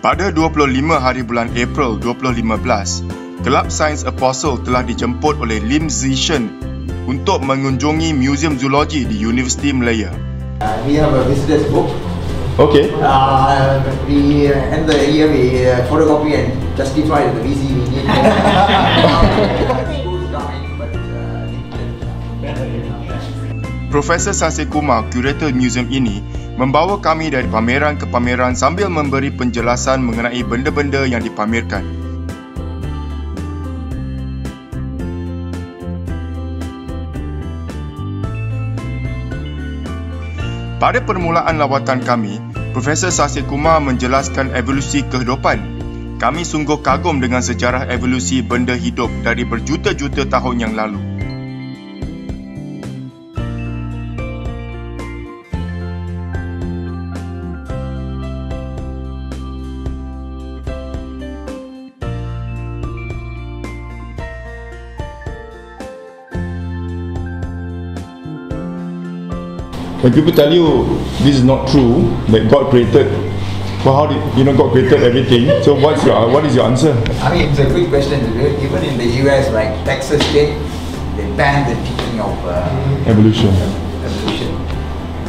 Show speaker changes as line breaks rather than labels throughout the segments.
Pada 25 hari bulan April 2015, Kelab Sains Apostle telah dijemput oleh Lim Zishen untuk mengunjungi Museum Zoologi di Universiti Malaya.
Uh, we have a visitor's book.
Okay.
Uh, we uh, end the year we uh, photocopy and justify the VC we need. Uh.
Profesor Sase Kumar, kurator museum ini, membawa kami dari pameran ke pameran sambil memberi penjelasan mengenai benda-benda yang dipamerkan. Pada permulaan lawatan kami, Profesor Sase Kumar menjelaskan evolusi kehidupan. Kami sungguh kagum dengan sejarah evolusi benda hidup dari berjuta-juta tahun yang lalu.
When people tell you this is not true that God created well how did you know God created everything so what's your what is your answer
I mean, it's a good question. Even in the US, like Texas State, they banned the teaching of uh,
evolution
evolution.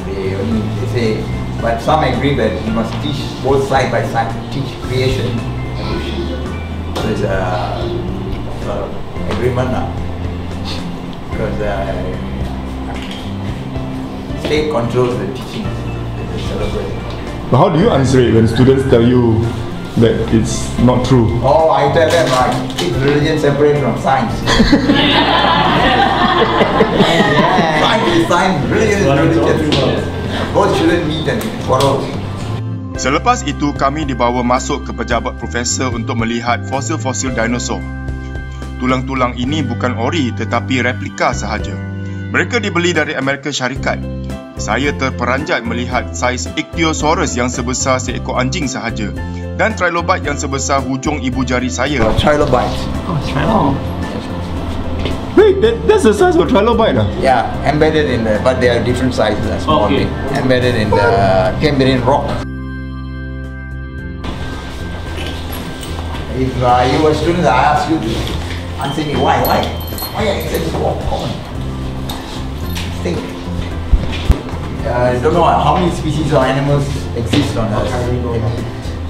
They only they say, but some agree that you must teach both side by side. Teach creation, evolution. So there's a, a agreement now because uh, state controls the teaching
but how do you answer it when students tell you that it's not true
Oh, I tell them like keep religion separate from science. science is science, religion is religion. Both shouldn't meet and quarrel.
Selepas itu, kami dibawa masuk ke pejabat profesor untuk melihat fosil-fosil dinosaur. Tulang-tulang ini bukan ori tetapi replika sahaja. Mereka dibeli dari Amerika Syarikat. Saya terperanjat melihat saiz Ichthyosaurus yang sebesar seekor anjing sahaja dan trilobite yang sebesar hujung ibu jari saya.
Trilobites.
wait that, that's the size of trilobite ah?
Yeah, embedded in the, but they are different sizes, small
Okay.
Embedded in the Cambrian rock. If uh, you were students, I ask you to answer me why, why, why are insects so common? Think. Uh, I don't know how many species of animals exist on Earth.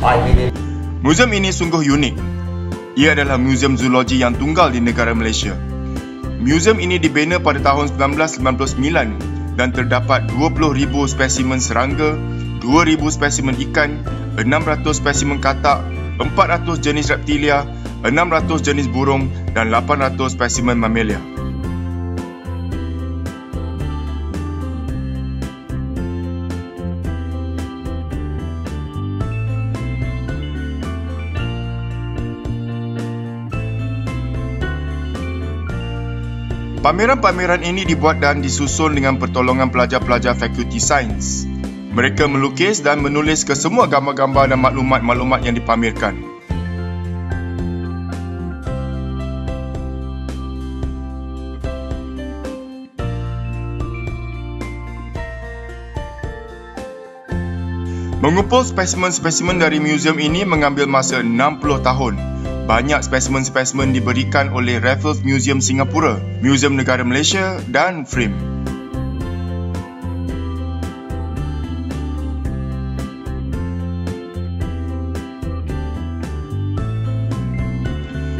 Five million.
Museum ini sungguh unik. Ia adalah museum zoologi yang tunggal di negara Malaysia. Museum ini dibina pada tahun 1999 dan terdapat 20,000 spesimen serangga, 2,000 spesimen ikan, 600 spesimen katak, 400 jenis reptilia, 600 jenis burung dan 800 spesimen mamalia. Pameran-pameran ini dibuat dan disusun dengan pertolongan pelajar-pelajar Fakulti Sains. Mereka melukis dan menulis ke semua gambar-gambar dan maklumat-maklumat yang dipamerkan. Mengumpul spesimen-spesimen dari museum ini mengambil masa 60 tahun. Banyak spesimen-spesimen diberikan oleh Raffles Museum Singapura, Museum Negara Malaysia dan FRIM.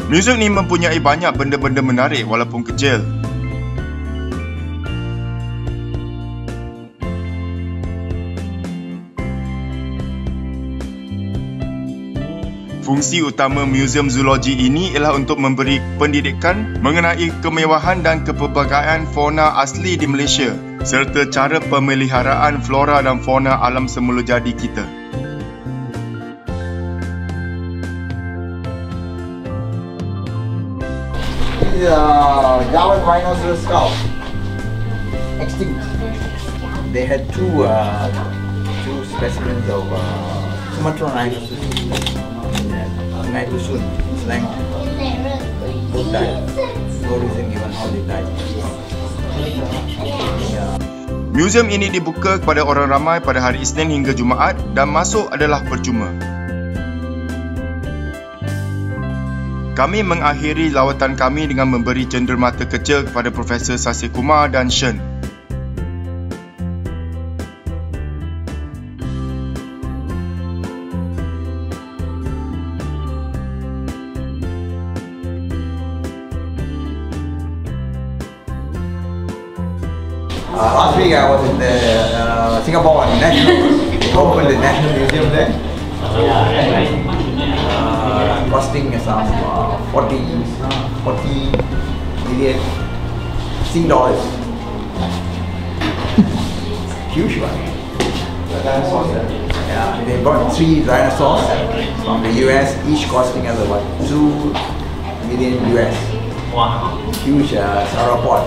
Museum ini mempunyai banyak benda-benda menarik walaupun kecil. Fungsi utama Museum Zoologi ini ialah untuk memberi pendidikan mengenai kemewahan dan kepelbagaian fauna asli di Malaysia serta cara pemeliharaan flora dan fauna alam semula jadi kita.
Uh, Javan rhinoceros skull. Extinct. They had two uh, two specimens of uh, Sumatran rhinoceros sungai dusun soon. Slang. Good. No reason given all the time.
Museum ini dibuka kepada orang ramai pada hari Isnin hingga Jumaat dan masuk adalah percuma. Kami mengakhiri lawatan kami dengan memberi cendermata kecil kepada Profesor Sasi Kumar dan Shen.
Last week I was in the uh, Singapore National, they opened the National Museum there. Uh, costing some uh, 40, 40 million Sing dollars. Huge one. Yeah, they bought three dinosaurs from the US, each costing us about 2 million US. Wow. Huge uh, sauropod.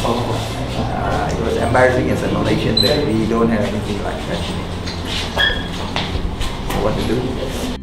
Uh, it was embarrassing as a Malaysian that we don't have anything like that. What to do?